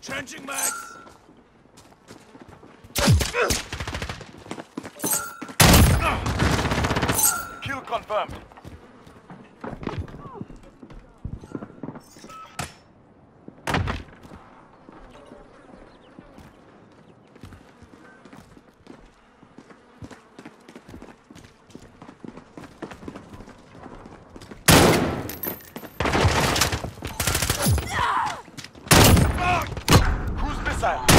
Changing mags! Kill missile.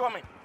Mortar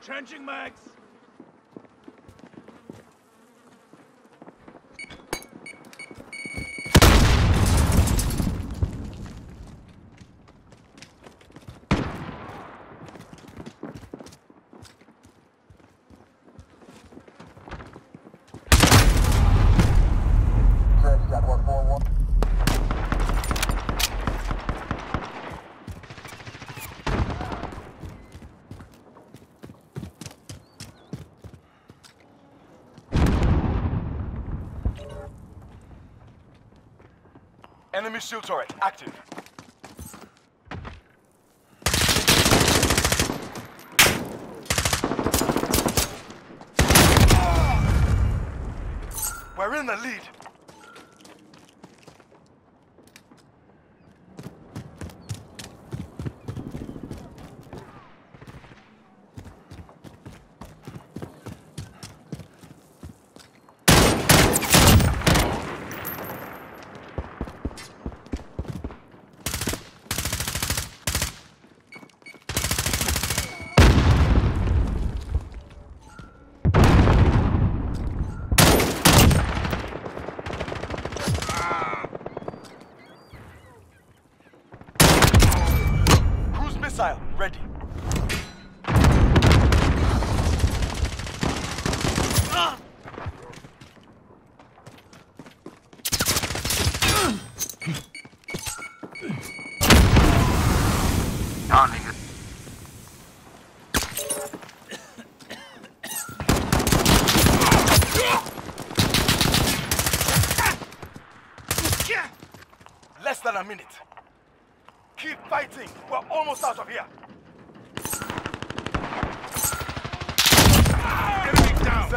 Changing mags! Enemy shield turret active. We're in the lead. Missile ready. Less than a minute. Keep fighting. We're almost out of here. Enemy down!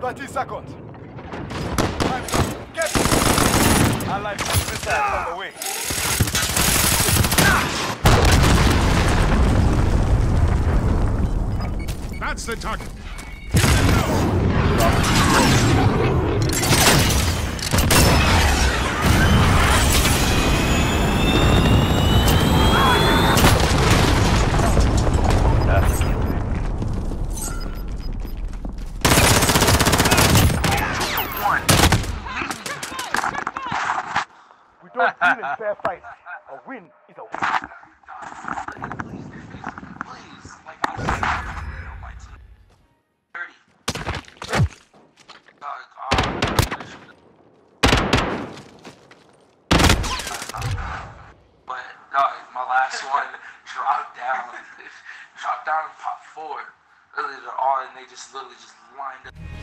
Thirty seconds. The. That's the target. Hit them now! But uh, dog, uh, my last one dropped down, dropped down in pot four. Literally, they're all and they just literally just lined up.